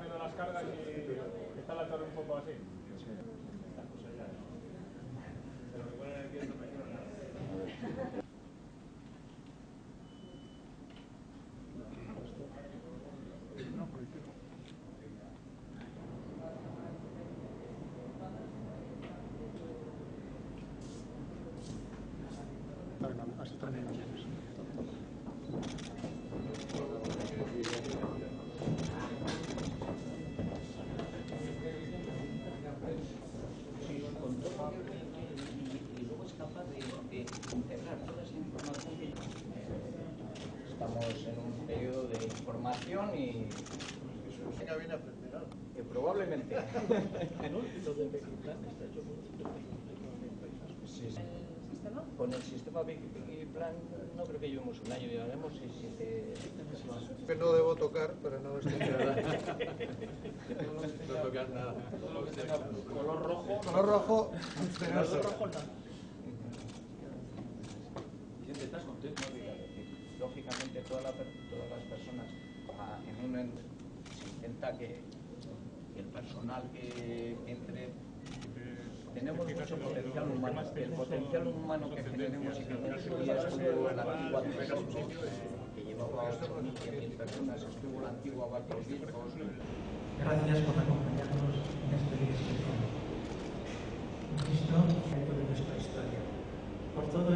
cambiando las cargas y está la torre un poco así. y luego es capaz de, de integrar toda esa información que estamos en un periodo de información y que probablemente Sí, sí. con el sistema Big Big Plan no creo que llevemos un año llevaremos seis, siete Que no debo tocar para no estropear. No tocar nada. Color rojo. Color rojo, ceroso. ¿Estás contento? Lógicamente toda la per- todas las personas ah, en un en- se intenta que, que el personal que entre tenemos mucho potencial humano. El potencial humano que tenemos y que en su día estuvo la antigua que llevaba 8.100 personas, estuvo la antigua Barcos Viejos, Gracias por acompañarnos en este discurso. Cristo, centro de nuestra historia. Por todo